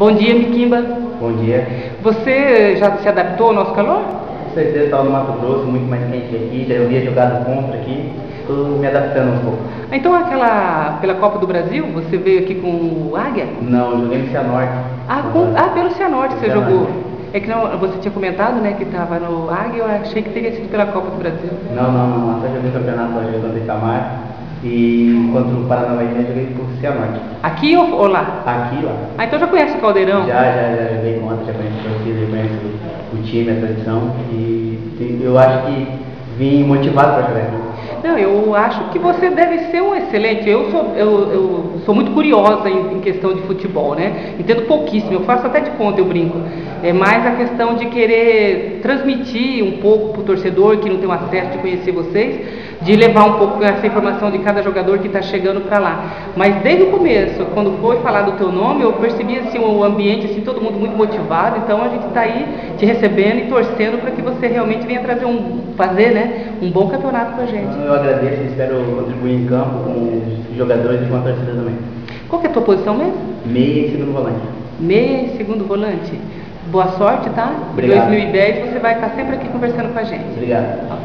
Bom dia, Miquimba. Bom dia. Você já se adaptou ao nosso calor? Com certeza estava no Mato Grosso, muito mais quente aqui, já havia jogado contra aqui, estou me adaptando um pouco. Então aquela, pela Copa do Brasil, você veio aqui com o Águia? Não, eu joguei no Cianorte. Ah, com, ah pelo Cianorte você Cianorte. jogou. É que não, você tinha comentado, né, que estava no Águia, eu achei que teria sido pela Copa do Brasil. Não, não, não, até joguei campeonato, eu joguei contra o Itamar e contra o Paranavaí joguei por Cianorte. Aqui ou, ou lá? Aqui lá. Ah, então já conhece o Caldeirão? Já, já, já joguei contra, já conheço a torcida, já conheço o time, a tradição e eu acho que vim motivado para jogar. Não, eu acho que você deve ser um excelente. Eu sou, eu, eu sou muito curiosa em, em, questão de futebol, né? Entendo pouquíssimo, eu faço até de conta, eu brinco. É mais a questão de querer transmitir um pouco para o torcedor que não tem o acesso de conhecer vocês, de levar um pouco essa informação de cada jogador que está chegando para lá. Mas desde o começo, quando foi falar do teu nome, eu percebi assim, o ambiente, assim, todo mundo muito motivado, então a gente está aí te recebendo e torcendo para que você realmente venha trazer um, fazer né, um bom campeonato com a gente. Eu agradeço e espero contribuir em campo com os jogadores e com a torcida também. Qual que é a tua posição mesmo? Meia e segundo volante. Meia e segundo volante. Boa sorte, tá? Obrigado. Em 2010 você vai estar sempre aqui conversando com a gente. Obrigado.